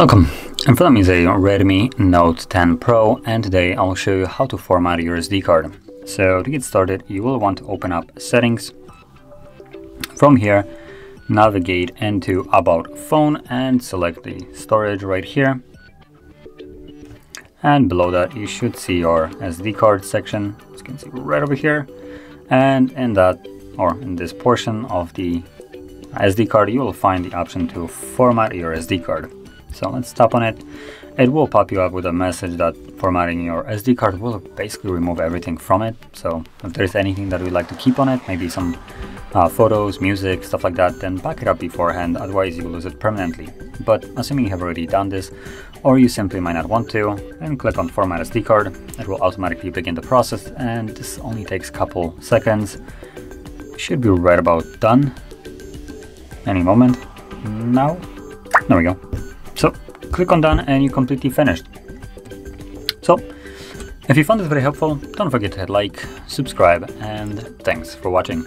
Welcome, in front of me is a Redmi Note 10 Pro and today I'll show you how to format your SD card. So to get started you will want to open up settings. From here navigate into about phone and select the storage right here. And below that you should see your SD card section as you can see right over here and in that or in this portion of the SD card you will find the option to format your SD card. So let's tap on it. It will pop you up with a message that formatting your SD card will basically remove everything from it. So if there's anything that we'd like to keep on it, maybe some uh, photos, music, stuff like that, then back it up beforehand, otherwise you will lose it permanently. But assuming you have already done this, or you simply might not want to, then click on Format SD card. It will automatically begin the process, and this only takes a couple seconds. Should be right about done. Any moment. Now. There we go. So click on done and you're completely finished. So if you found this very helpful, don't forget to hit like, subscribe, and thanks for watching.